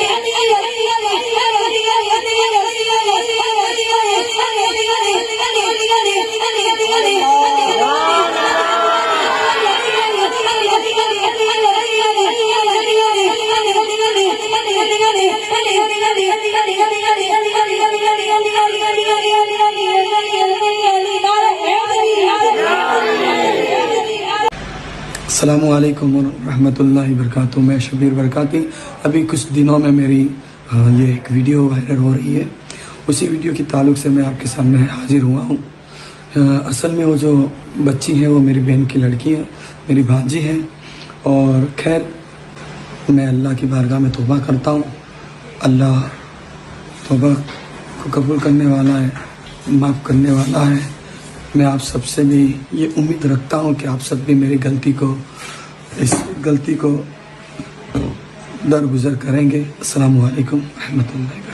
Andy, Andy. अल्लाम वरहमल वरक मैं शबीर बरकती अभी कुछ दिनों में मेरी ये एक वीडियो वायरल हो रही है। उसी वीडियो के ताल्लुक से मैं आपके सामने हाजिर हुआ हूँ। असल में वो जो बच्ची है, वो मेरी बहन की लड़की है, मेरी भांजी है। और खैर, मैं अल्लाह की बारगाह में तोबा करता हूँ। अल्लाह तोबा को कबूल करने वाला है, माफ़ करने वाला है। मैं आप सबसे भी ये उम्मीद रखता हूँ कि आप सब भी मेरी गलती को, इस गलती को दरगुजर करेंगे। असलकम वरहमल